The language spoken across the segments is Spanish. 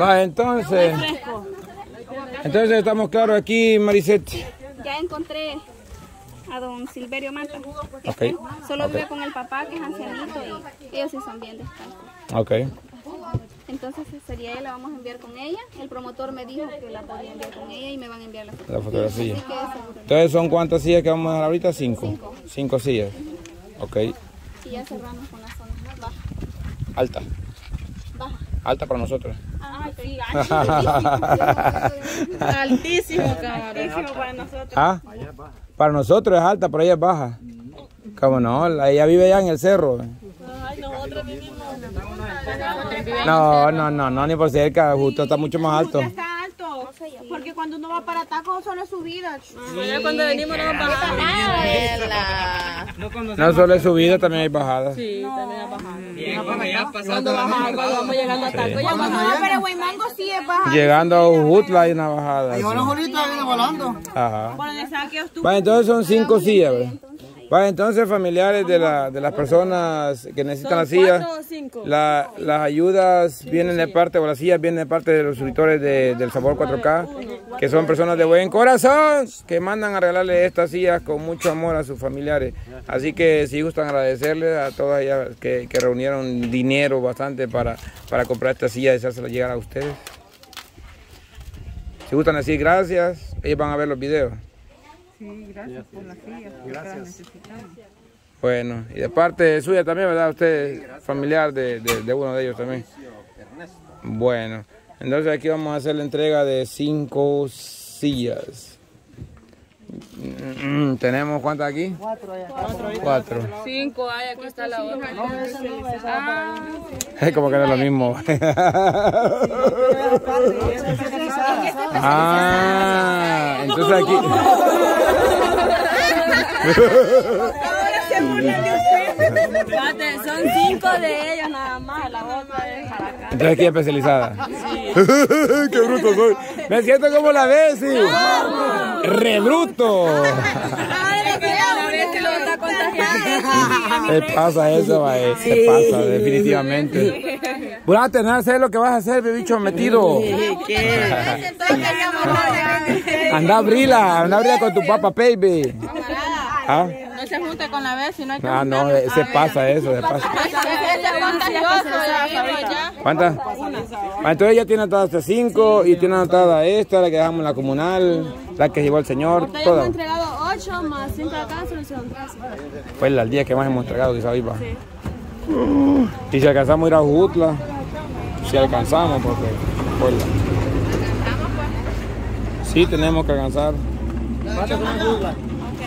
Va, entonces. Entonces estamos claros aquí, Marisette. Ya encontré a don Silverio Mata. Ok. Solo Ok. vive con el papá que es ancianito y ellos sí son bien descalzos. Ok. Entonces sería ella, la vamos a enviar con ella. El promotor me dijo que la podía enviar con ella y me van a enviar la La fotografía. Así que seguro. Entonces son cuántas sillas que vamos a dar ahorita? Cinco. Cinco. Cinco sillas. Ok. Y ya cerramos con la zona baja. Alta. Alta para nosotros. Ah, sí. Altísimo, para nosotros. ¿Ah? Para nosotros es alta, pero ella es baja. ¿Cómo no? La- Ella vive allá en el cerro. Ay, nosotros vivimos. No, no, no, no, ni por cerca. Justo está mucho más alto. Porque cuando uno va para tacos solo es subida. Ya cuando venimos nos bajamos. No solo es subida, también hay bajada. Sí, también ha bajado. Cuando bajamos, cuando vamos llegando a Taco, ya Cuando cuando va para Huaymango sí es baja. Llegando a Ujutla hay una bajada. sí. Julita viene volando. Ajá. Vale, entonces son cinco sillas, ¿verdad? Vale, entonces familiares de, la, de las personas que necesitan la- las ayudas vienen de parte, o las sillas vienen de parte de los suscriptores de- del Sabor 4K, que son personas de buen corazón, que mandan a regalarle estas sillas con mucho amor a sus familiares. Así que si gustan agradecerles a todas ellas que, que reunieron dinero bastante para, para comprar esta silla y hacérselas llegar a ustedes. Si gustan decir gracias, ellos van a ver los videos. Bueno, y de parte suya también, ¿verdad? Usted es familiar de, de- de uno de ellos también. Bueno, entonces aquí vamos a hacer la entrega de cinco sillas. Mm, ¿Tenemos cuántas aquí? Cuatro. Cinco hay, aquí está la otra. Es como que no es lo mismo. ah, entonces aquí. Son cinco de ellos nada más, la otra es. Entonces aquí es especializada. ¡Qué bruto soy! Me siento como la Bessie. ¡Re bruto! La vez que lo está contagiando. Se pasa eso, mae. Se pasa, definitivamente. Voy a tener que hacer lo que vas a hacer, bicho metido. Anda a abrirla, anda a abrirla con tu papá, baby. ¿Ah? No se junte con la vez, sino hay que Ah, no, eh, se pasa eso, se pasa. ¿Cuántas? Ah, Entonces ya tiene anotadas hasta cinco y tiene anotada esta, la que dejamos en la comunal, la que llevó el señor, Hemos todas. entregado ocho más cinco acá, tres. Fue el día que más hemos entregado, quizá viva. Y si alcanzamos a ir a Jutla, si alcanzamos, porque la- Sí, tenemos que alcanzar.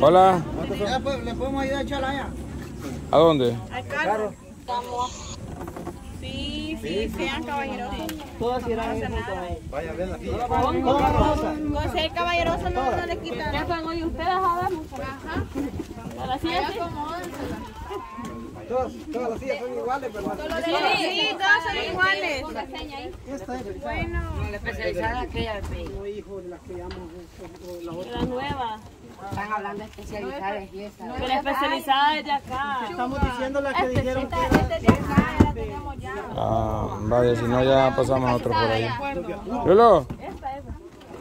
Hola, ¿Le podemos ayudar a echarla allá? ¿a dónde? Sí, sí, sean caballerosos. Todas irán en junto ahí. Vaya, ven aquí. Con ser caballeroso no, no le quitan. Ya fueron hoy ustedes a ver. Ajá. Sí, así. Todas, todas las sillas son iguales, ¿verdad? Sí, todas son iguales. La especializada aquella No, hijo de las que llamamos o- o la otra. La nueva. Están hablando de especializadas y esa. Que la especializada es de acá. Estamos diciendo las que dijeron que Ah, vaya, si no ya pasamos a otro por ahí. Lolo,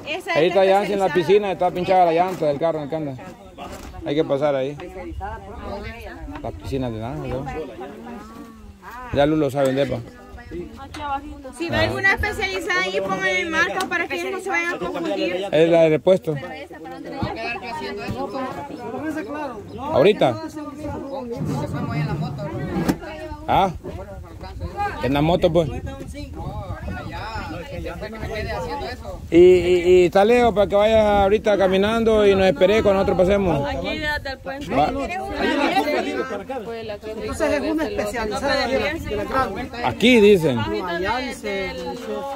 Esa ahí es está la Yancy en la piscina, está pinchada la llanta del carro en el que anda. Hay que pasar ahí. La piscina de nada, ¿no? Ya Lulo sabe dónde va. Si ve alguna especializada ahí, pónganle marca para que ellos no se vayan a confundir. Es la de repuesto. Ahorita. Ah. En la moto, pues. Y, y, y está lejos para que vayas ahorita caminando y nos espere cuando nosotros pasemos. Aquí desde el puente. Va. Entonces es una especializada de la, grande. Aquí dicen.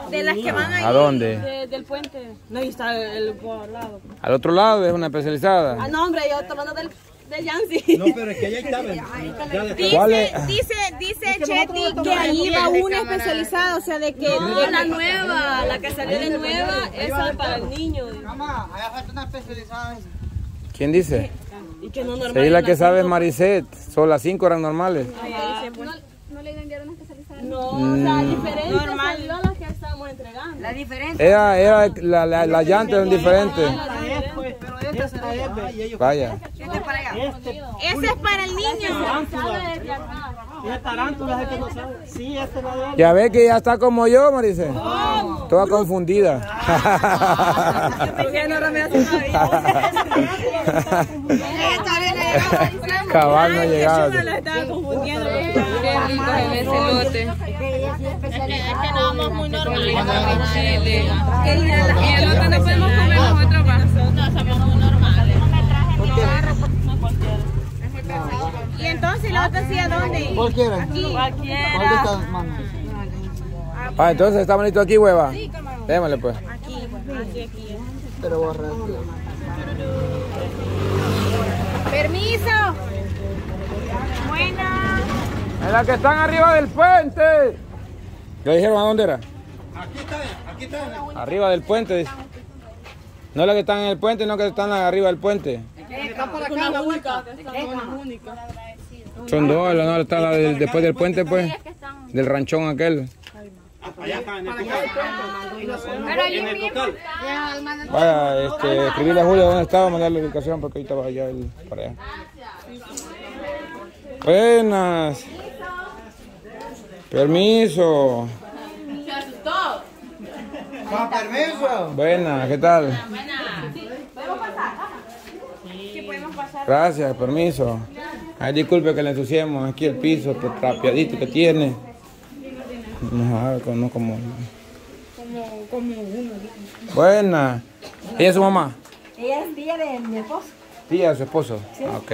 De las que van ahí. ¿A dónde? Desde el puente. No, ahí está el, lado. Al otro lado es una Ah, especializada. no, hombre, yo tomando del, del Yancy. No, pero es que allá está. ¿Cuál es? Dice, dice Chetty que ahí va una especializada, o sea, de que No, la nueva, la que salió de nueva, esa es para el niño. Mamá, allá falta una especializada. ¿Quién dice? Y que no normal. Sí, la que sabe es Maricet. Son las cinco eran normales. No, no le especializada No, o sea, diferente normal. las que estamos entregando. La diferencia. Era, era la, la, las llantas eran diferentes. Pero este será este. Vaya. Este para allá. Este. Ese es para el niño. Que este va Ya ve que ya está como yo, Marice. Toda confundida. Cabal no rico es ese lote. Es que no vamos muy normal. Y el lote no podemos comer nosotros más. No, somos muy normales. Y entonces la otra sí a dónde? Cualquiera. Aquí. Cualquiera. mano? Ah, entonces está bonito aquí, hueva. Démosle pues. Pero borra. Permiso. Buena. En la que están arriba del puente. ¿Le dijeron a dónde era? Aquí está, aquí está. Arriba del puente. No la que están en el puente, no que están arriba del puente. Está para acá la vuelta. Son dos, la no está la del- después del puente, pues. Del ranchón aquel. Vaya, este, escribirle a Julio dónde estaba, mandarle la ubicación porque ahorita va allá el, para allá. Buenas. Permiso. Con permiso. Buenas, ¿qué tal? Gracias, permiso. Ay, disculpe que le ensuciemos aquí el piso, por trapeadito que tiene. No, no como... Buena. ¿Ella es su mamá? Ella es tía de mi esposo. Tía de su esposo. Ok.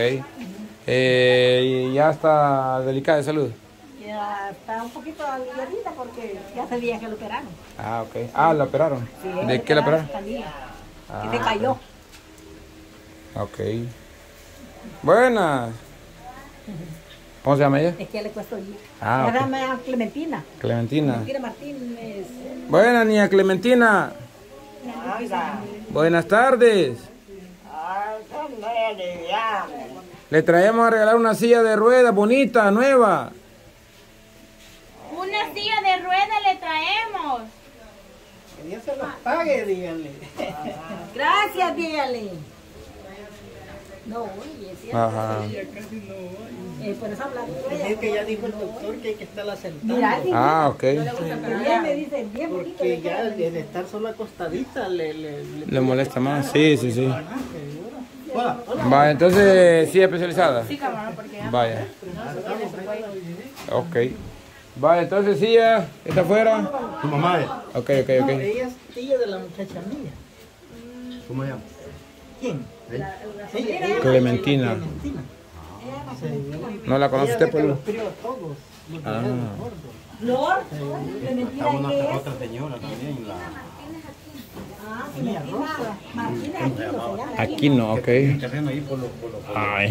Eh, ¿y ¿Ya está delicada de salud? Ya está un poquito aliviadita porque ya hace días que lo operaron. Ah, ok. Ah, la operaron. ¿De qué la operaron? Ah, Que se cayó. Ok. Buenas. ¿Cómo se llama ella? Es que le cuesta oír. Ah, Se ok. llama Clementina. Clementina. Clementina Martínez. Buenas, niña Clementina. Buenas tardes. Le traemos a regalar una silla de ruedas bonita, nueva. Una silla de ruedas le traemos. Que Dios se los pague, díganle. Gracias, dígale. No, oye, sí. Ajá. Eh, por eso habla. Es que ya dijo el doctor que hay que estarla sentando. Mira, sí, Ah, ok. bien, me dice, bien bonito. Porque ya el estar solo acostadita le... le, le- ¿Le molesta más? Sí, sí, sí. Vaya, entonces, sí, especializada. Sí, Vaya. Ok. Vaya, entonces, sí, ya está afuera. Tu mamá es. Ok, ok, ok. Ella es tía de la muchacha mía. ¿Cómo se llama? ¿Quién? Clementina. Clementina. ¿No la conoce Ella usted, a. Los Ah. La... Ah, Martínez aquí no se llama. Aquí no, ok. Ahí por los por los- por los Ay.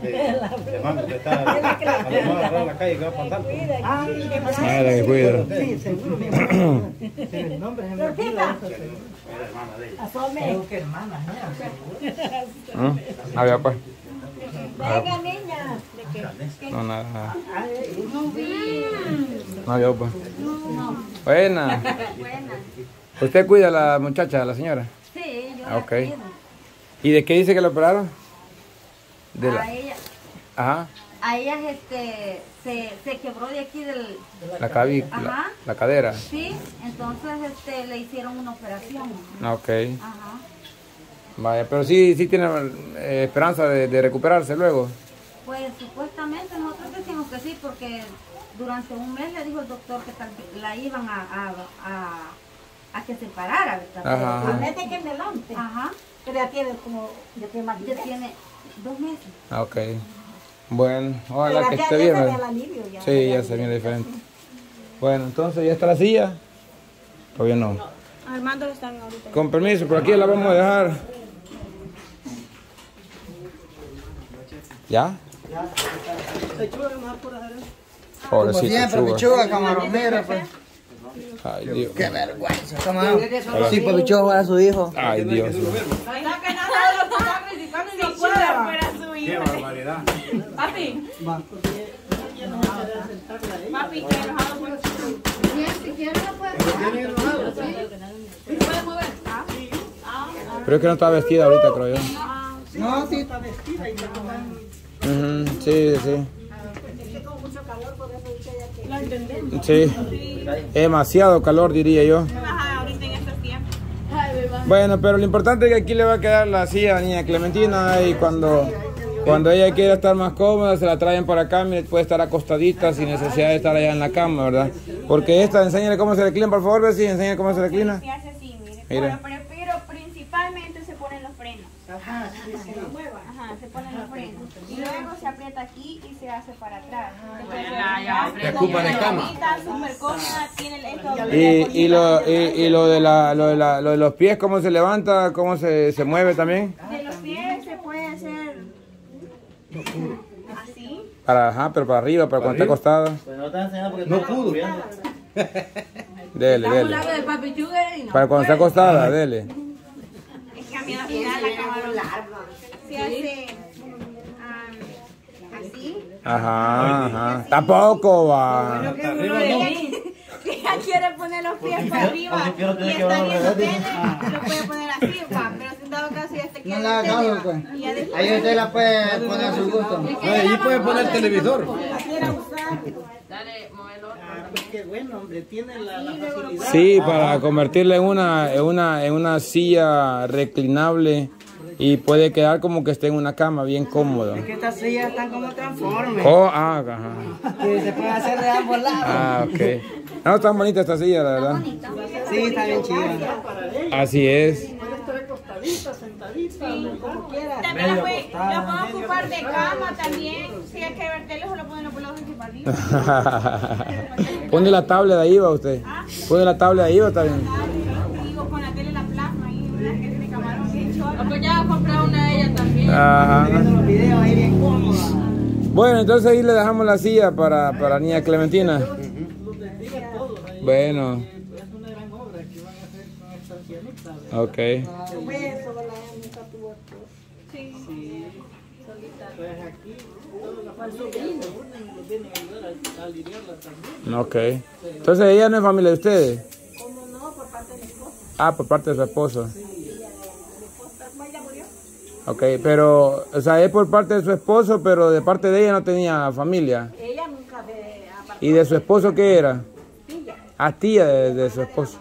de, de está a lo mejor la calle que va pasando. Ah, ¿qué pasa? Ay, la que cuida. Sí, seguro el nombre se me olvida. Asome. Creo que hermana, mira. ¿Mm? Ah, ya, pues. Venga, niña. No, nada. No, yo, pues. Buena. ¿Usted cuida a la muchacha, a la señora? Sí, yo Ah, la ok. cuido. ¿Y de qué dice que la operaron? De A la... ella, Ajá. a ella este, se, se quebró de aquí del... La, cabi... la, Ajá. la cadera. Sí, entonces este, le hicieron una operación. Ah, Ok. Ajá. Vaya, pero sí, sí tiene eh, esperanza de, de recuperarse luego. Pues supuestamente nosotros decimos que sí, porque durante un mes le dijo el doctor que tal, la iban a, a, a, a que se parara, ¿verdad? Mete que en delante. Ajá. Pero ya tiene como, ya tiene más Ya tiene dos meses. Ah, Ok. Bueno, ojalá que esté ya bien. alivio, ya. Sí, ya se viene diferente. Bueno, entonces ya está la silla. Todavía no. Armando lo están ahorita. Con permiso, por aquí la vamos a dejar. ¿Ya? Pobrecito Chuga. camaronera, pues. Ay, Dios. Qué vergüenza, camarón. Sí, pues bicho a su hijo. Ay, Dios. Qué barbaridad. Va. Papi, que enojado por Si ¿Puede mover? Ah. Pero es que no está vestida ahorita, creo yo. No, sí, está vestida y está Sí, sí. Sí, es demasiado calor diría yo. Ajá, ahorita en estos tiempos. Bueno, pero lo importante es que aquí le va a quedar la silla a la niña Clementina y cuando, cuando ella quiera estar más cómoda se la traen para acá, mire, puede estar acostadita sin necesidad de estar allá en la cama, ¿verdad? Porque esta, enséñale cómo se reclina, por favor, Bessie, enséñale cómo se reclina. Mire. Mira. Pero, principalmente ponen los frenos. Ajá, se ponen los frenos. Y luego se aprieta aquí y se hace para atrás. Te ocupa de cama. Está súper cómoda, tiene el- esto. Y, y, lo, y, y lo, de la, lo, de la- lo de los pies, cómo se levanta, cómo se, se mueve también. De los pies se puede hacer así. Para, ajá, pero para arriba, para cuando está acostada. Pues no te enseñando porque No pudo. Dele, dele. del papi Chugue y no. Para cuando está acostada, dele. Mí al final la cámara se hace am, así. Ajá, ajá. Tampoco va. Que ella quiere poner los pies para arriba y está la tele, lo puede poner así, va, pero si en dado caso ya te queda No la tele, pues. Ahí usted la puede poner a su gusto. Ahí puede poner televisor. Qué bueno, hombre, tiene la, la facilidad. Sí, para convertirla en una, en una, en una silla reclinable y puede quedar como que esté en una cama bien cómodo. Que estas sillas están como transformes. Oh, ah, ajá. Que se puede hacer de ambos lados. Ah, ok. No, tan bonita esta silla, la verdad. Sí, está bien chida. Así es. También la, puede, la puedo ocupar de cama también. Si hay que ver tele, se lo ponen por los para arriba. Pone la tablet ahí, va usted. Pone la tablet ahí, va también. Digo, con la tele la plasma ahí, una que tiene camarón bien chorro. Pues ya compré una de ellas también. Ajá. Los videos ahí bien cómodos. Bueno, entonces ahí le dejamos la silla para, para niña Clementina. Bueno. Ok. Ok. Entonces ella no es familia de ustedes. Ah, por parte de su esposo. Ok, pero, o sea, es por parte de su esposo, pero de parte de ella no tenía familia. Ella nunca ve ¿Y de su esposo qué era? Ah, tía de, de su esposo.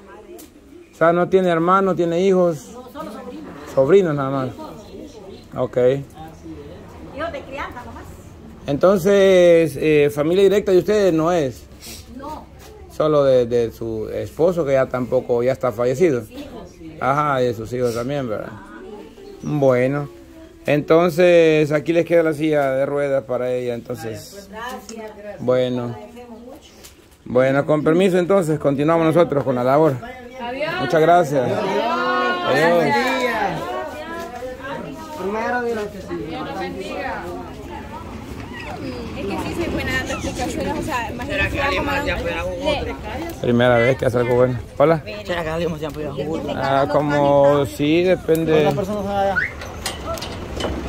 O sea, no tiene hermanos, tiene hijos. sobrinos. nada más. Ok. hijos de crianza nomás. Entonces, eh, familia directa de ustedes no es. No, Solo de, de su esposo que ya tampoco, ya está fallecido. Ajá, y de sus hijos también, ¿verdad? Bueno. Entonces, aquí les queda la silla de ruedas para ella, entonces. Bueno. Bueno, con permiso entonces, continuamos nosotros con la labor. Muchas gracias. Adiós dilo que sí. Es que sí o sea, imagínate si algo malo- le- Primera vez que hace algo bueno. Hola. ¿Será que alguien se apoya? Ah, como sí, depende. Las personas son allá.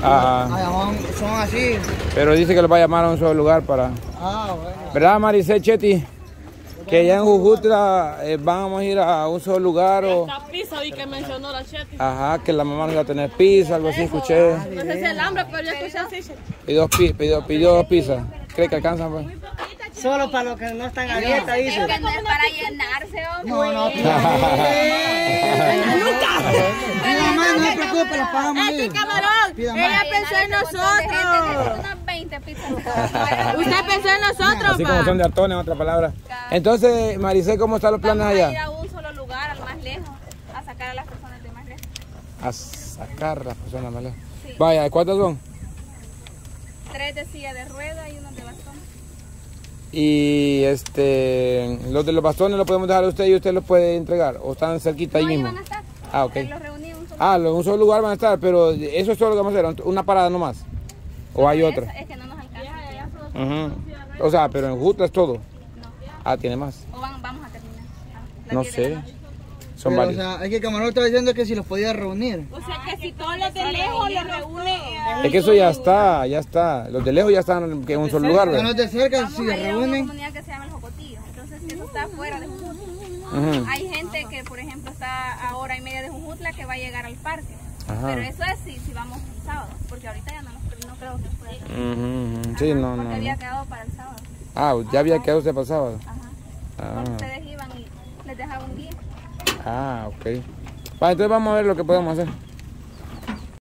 Ah, son, así. pero dice que los va a llamar a un solo lugar para. Ah, bueno. ¿Verdad, Maricel Chetty? Que allá en Jujutla eh, vamos a ir a un solo lugar o. La pizza vi que mencionó la Chetty. Ajá, que la mamá nos iba a tener pizza, algo así, escuché. No sé si el hambre, pero yo escuché así. Pidió, dos pi- pidió, pidió dos pizzas. ¿Cree que alcanzan? Pues? Solo para los que no están a dieta, dice. Es que no es para llenarse, hombre. No, no. Mi mamá, no se preocupe, los pagamos ahí. Camarón, Pida ella más. pensó en nosotros. unas 20 pizzas. Usted pensó en nosotros, Así como son de en otras palabras. Entonces, Maricel, ¿cómo están los planes Vamos a ir allá? a un solo lugar, al más lejos, a sacar a las personas de más lejos. A sacar las personas malas. Vaya, ¿cuántas son? Tres de silla de rueda y uno de bastón. Y este, los de los bastones los podemos dejar a usted y usted los puede entregar. O están cerquita ahí No, ahí mismo. van a estar. Ah, ok. Los reuní en un solo Ah, en un solo lugar van a estar, pero eso es todo lo que vamos a hacer, una parada nomás. O hay Es- otra. Es que no nos alcanza. Ujú. O sea, pero en Jutla es todo. No. Ah, tiene más. O van- vamos a terminar. a No 10 de la sé. Son Pero, o varios. sea, es que Camarón estaba diciendo que si los podía reunir. O sea que si todos los de lejos los reúne. Es que eso ya está, ya está. Los de lejos ya están que en un solo lugar, los de cerca, si Vamos los a ir a una reúnen. comunidad que se llama El Jocotillo. Entonces, eso está fuera de Jujutla. Ujú. Hay gente que, por ejemplo, está a hora y media de Jujutla que va a llegar al parque. Ajá. Pero eso es si, si vamos un sábado, porque ahorita ya no, no creo que pueda. Ujú. Sí, no, Porque no. había no. quedado para el sábado. Ah, ya había quedado usted pasado. Ajá. Ah, Cuando ustedes iban y les dejaba un guía. Ah ok. Entonces vamos a ver lo que podemos hacer.